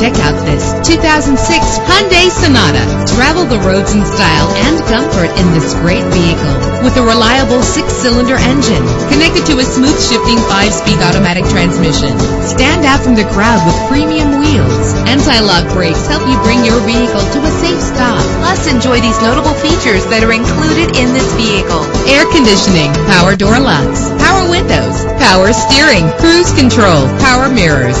Check out this 2006 Hyundai Sonata. Travel the roads in style and comfort in this great vehicle with a reliable six-cylinder engine connected to a smooth shifting five-speed automatic transmission. Stand out from the crowd with premium wheels. Anti-lock brakes help you bring your vehicle to a safe stop. Plus, enjoy these notable features that are included in this vehicle. Air conditioning, power door locks, power windows, power steering, cruise control, power mirrors,